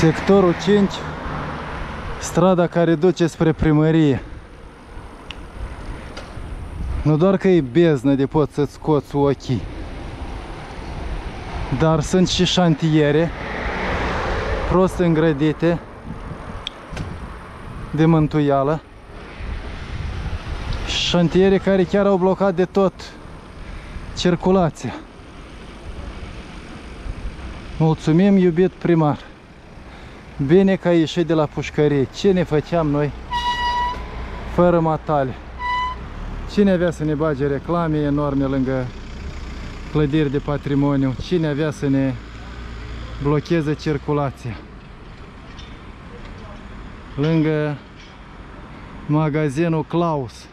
Sectorul 5, strada care duce spre primărie. Nu doar că e beznă de pot să-ți scoți ochii, dar sunt și șantiere prost îngrădite de mântuială. Șantiere care chiar au blocat de tot circulația. Mulțumim, iubit primar. Bine că ai ieșit de la pușcărie. Ce ne făceam noi fără matale? Cine avea să ne bage reclame enorme lângă clădiri de patrimoniu? Cine avea să ne blocheze circulația? Lângă magazinul Klaus.